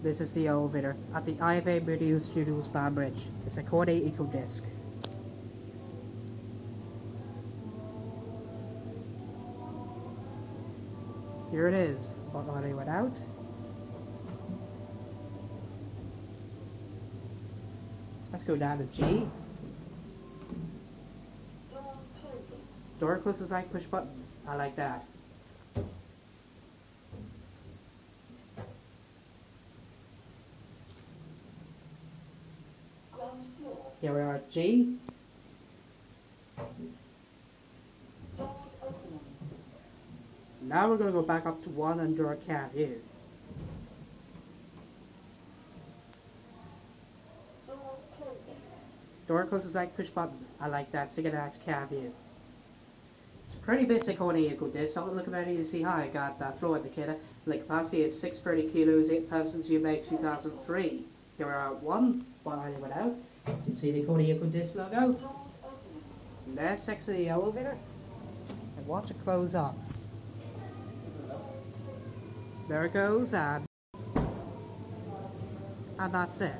This is the elevator at the Iveagh Video Studios Banbridge. It's a Kone EcoDisc. Here it is, but on went out. Let's go down to G. Door closes like push button. I like that. Here we are at G. Now we're going to go back up to 1 and draw a cat here. Door closes like push button. I like that, so you get a nice cat view. It's pretty basic on EcoDisc. So looking at it, you see how I got that floor indicator. The capacity uh, is 630 kilos, 8 persons, you made 2003. Here we are at 1, one I went out. You can see the Kone EcoDisc logo. And there's six of the elevator. And watch it close up. There it goes, and, and that's it.